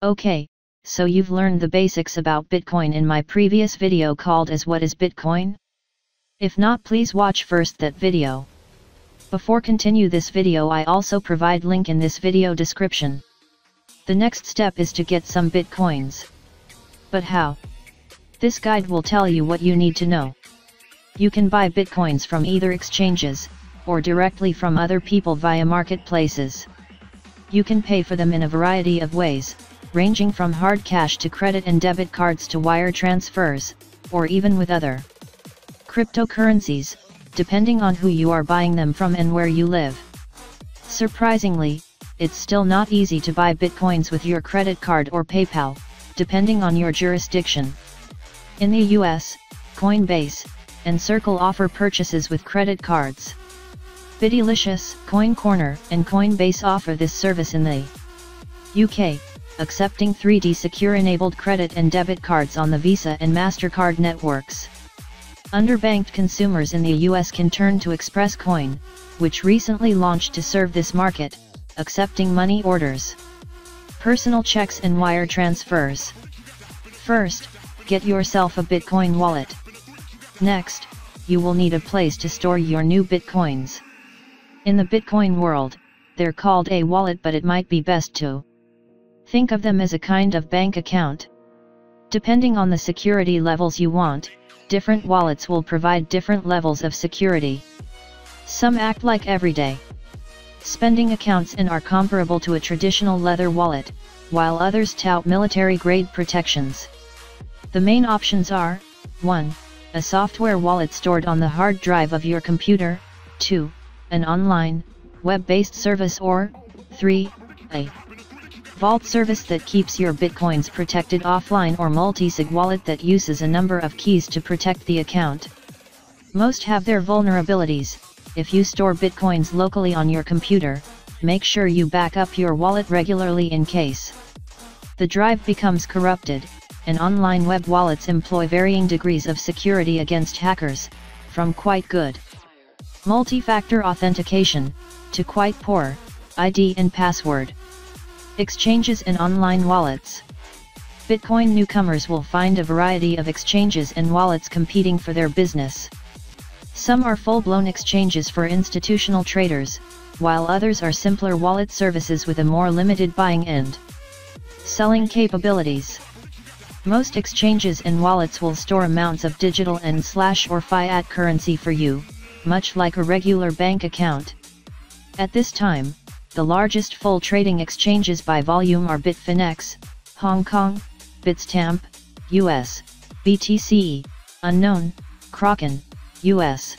Okay, so you've learned the basics about Bitcoin in my previous video called as what is Bitcoin? If not please watch first that video. Before continue this video I also provide link in this video description. The next step is to get some Bitcoins. But how? This guide will tell you what you need to know. You can buy Bitcoins from either exchanges, or directly from other people via marketplaces. You can pay for them in a variety of ways, ranging from hard cash to credit and debit cards to wire transfers, or even with other cryptocurrencies, depending on who you are buying them from and where you live. Surprisingly, it's still not easy to buy bitcoins with your credit card or PayPal, depending on your jurisdiction. In the US, Coinbase and Circle offer purchases with credit cards. Bittylicious, CoinCorner, and Coinbase offer this service in the UK, accepting 3D secure enabled credit and debit cards on the Visa and MasterCard networks. Underbanked consumers in the US can turn to expresscoin, which recently launched to serve this market, accepting money orders, personal checks and wire transfers. First, get yourself a Bitcoin wallet. Next, you will need a place to store your new Bitcoins. In the Bitcoin world, they're called a wallet but it might be best to Think of them as a kind of bank account. Depending on the security levels you want, different wallets will provide different levels of security. Some act like everyday spending accounts and are comparable to a traditional leather wallet, while others tout military-grade protections. The main options are, 1. A software wallet stored on the hard drive of your computer, 2. An online, web-based service or, 3. A Vault service that keeps your bitcoins protected offline or multi-sig wallet that uses a number of keys to protect the account. Most have their vulnerabilities, if you store bitcoins locally on your computer, make sure you back up your wallet regularly in case the drive becomes corrupted, and online web wallets employ varying degrees of security against hackers, from quite good multi-factor authentication, to quite poor, ID and password. Exchanges and online wallets. Bitcoin newcomers will find a variety of exchanges and wallets competing for their business. Some are full-blown exchanges for institutional traders, while others are simpler wallet services with a more limited buying and selling capabilities. Most exchanges and wallets will store amounts of digital and slash or fiat currency for you, much like a regular bank account. At this time, the largest full trading exchanges by volume are Bitfinex, Hong Kong, Bitstamp, US, BTC, Unknown, Kraken, US,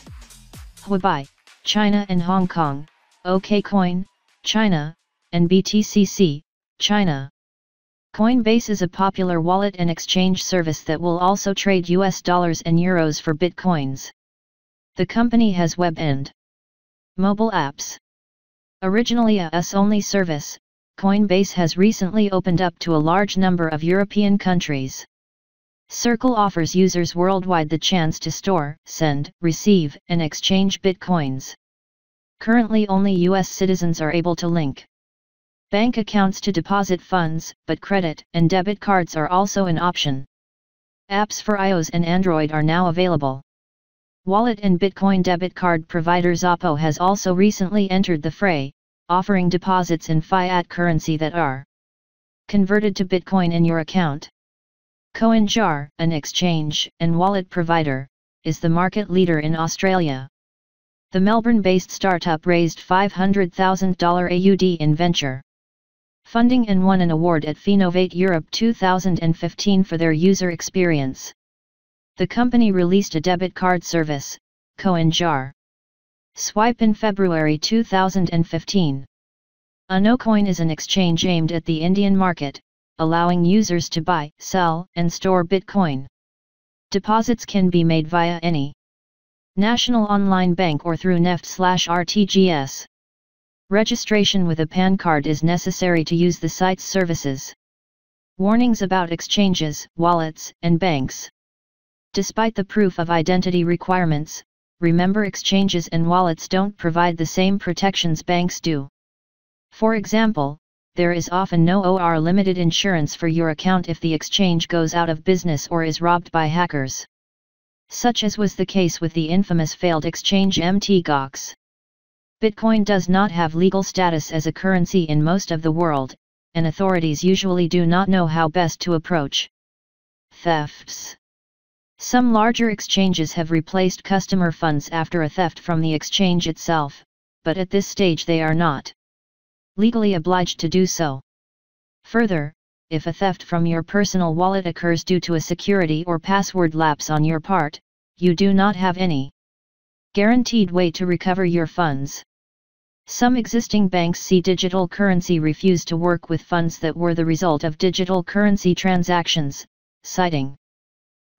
Huobi, China and Hong Kong, OKCoin, China, and BTCC, China. Coinbase is a popular wallet and exchange service that will also trade US dollars and euros for bitcoins. The company has web and mobile apps. Originally a US-only service, Coinbase has recently opened up to a large number of European countries. Circle offers users worldwide the chance to store, send, receive, and exchange bitcoins. Currently only US citizens are able to link bank accounts to deposit funds, but credit and debit cards are also an option. Apps for iOS and Android are now available. Wallet and Bitcoin debit card provider Xapo has also recently entered the fray, offering deposits in fiat currency that are converted to Bitcoin in your account. CoinJar, an exchange and wallet provider, is the market leader in Australia. The Melbourne-based startup raised $500,000 AUD in venture funding and won an award at Finovate Europe 2015 for their user experience. The company released a debit card service, CoinJar. Swipe in February 2015. UnoCoin is an exchange aimed at the Indian market, allowing users to buy, sell, and store Bitcoin. Deposits can be made via any national online bank or through NEFT/RTGS. Registration with a PAN card is necessary to use the site's services. Warnings about exchanges, wallets, and banks. Despite the proof of identity requirements, remember exchanges and wallets don't provide the same protections banks do. For example, there is often no OR limited insurance for your account if the exchange goes out of business or is robbed by hackers. Such as was the case with the infamous failed exchange Mt. Gox. Bitcoin does not have legal status as a currency in most of the world, and authorities usually do not know how best to approach thefts. Some larger exchanges have replaced customer funds after a theft from the exchange itself, but at this stage they are not legally obliged to do so. Further, if a theft from your personal wallet occurs due to a security or password lapse on your part, you do not have any guaranteed way to recover your funds. Some existing banks see digital currency refuse to work with funds that were the result of digital currency transactions, citing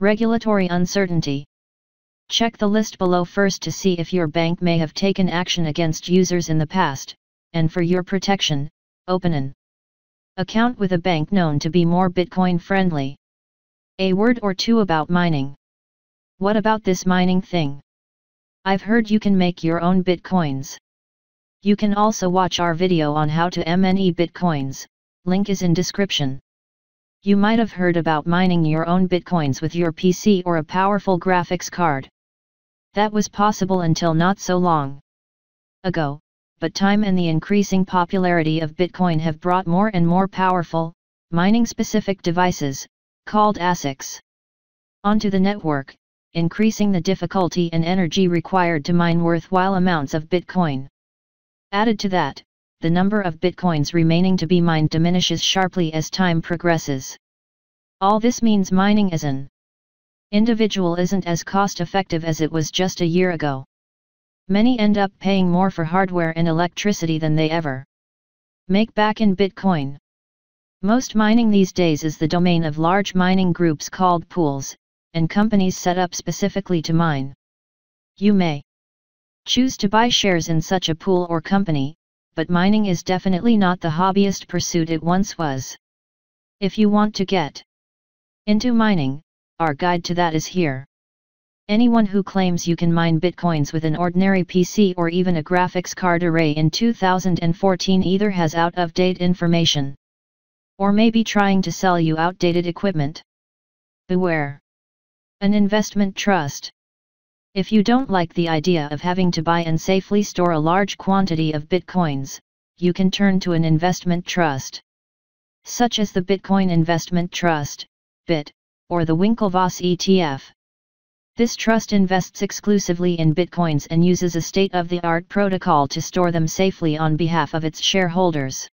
regulatory uncertainty. Check the list below first to see if your bank may have taken action against users in the past, and for your protection, open an account with a bank known to be more Bitcoin friendly. A word or two about mining. What about this mining thing? I've heard you can make your own Bitcoins. You can also watch our video on how to MNE Bitcoins, link is in description. You might have heard about mining your own Bitcoins with your PC or a powerful graphics card. That was possible until not so long ago, but time and the increasing popularity of Bitcoin have brought more and more powerful, mining-specific devices, called ASICs, onto the network, increasing the difficulty and energy required to mine worthwhile amounts of Bitcoin. Added to that, the number of Bitcoins remaining to be mined diminishes sharply as time progresses. All this means mining as an individual isn't as cost-effective as it was just a year ago many end up paying more for hardware and electricity than they ever make back in Bitcoin. Most mining these days is the domain of large mining groups called pools, and companies set up specifically to mine. You may choose to buy shares in such a pool or company, but mining is definitely not the hobbyist pursuit it once was. If you want to get into mining, our guide to that is here. Anyone who claims you can mine bitcoins with an ordinary PC or even a graphics card array in 2014 either has out of date information or may be trying to sell you outdated equipment. Beware! An investment trust. If you don't like the idea of having to buy and safely store a large quantity of bitcoins, you can turn to an investment trust. Such as the Bitcoin Investment Trust, BIT, or the Winklevoss ETF. This trust invests exclusively in bitcoins and uses a state-of-the-art protocol to store them safely on behalf of its shareholders.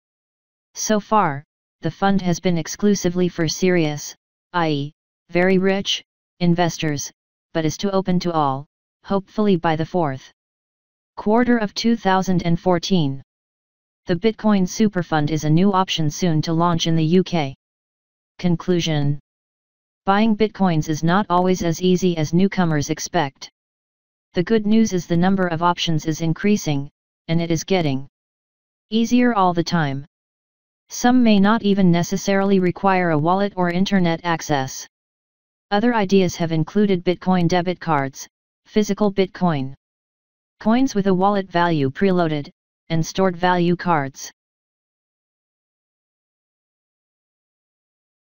So far, the fund has been exclusively for serious, i.e., very rich, investors, but is to open to all, hopefully by the fourth quarter of 2014. The Bitcoin Superfund is a new option soon to launch in the UK. Conclusion Buying bitcoins is not always as easy as newcomers expect. The good news is the number of options is increasing, and it is getting easier all the time. Some may not even necessarily require a wallet or internet access. Other ideas have included Bitcoin debit cards, physical Bitcoin coins with a wallet value preloaded, and stored value cards.